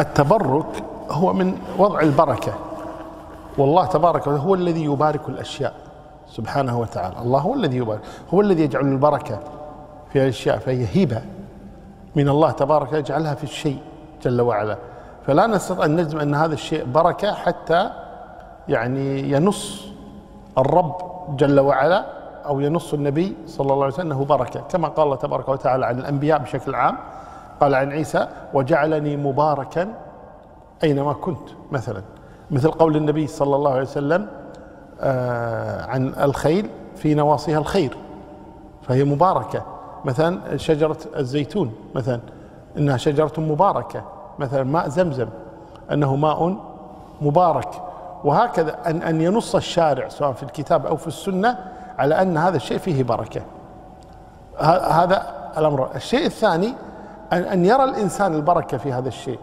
التبرك هو من وضع البركة. والله تبارك وتعالى هو الذي يبارك الأشياء سبحانه وتعالى. الله هو الذي يبارك هو الذي يجعل البركة في الأشياء فهي هبة من الله تبارك يجعلها في الشيء جل وعلا. فلا نستطيع أن نجزم أن هذا الشيء بركة حتى يعني ينص الرب جل وعلا أو ينص النبي صلى الله عليه وسلم أنه بركة. كما قال الله تبارك وتعالى عن الأنبياء بشكل عام قال عن عيسى وجعلني مباركا أينما كنت مثلا. مثل قول النبي صلى الله عليه وسلم آه عن الخيل في نواصيها الخير فهي مباركة. مثلا شجرة الزيتون مثلا إنها شجرة مباركة. مثلا ماء زمزم أنه ماء مبارك. وهكذا أن أن ينص الشارع سواء في الكتاب أو في السنة على أن هذا الشيء فيه بركة. هذا الأمر. الشيء الثاني أن يرى الإنسان البركة في هذا الشيء.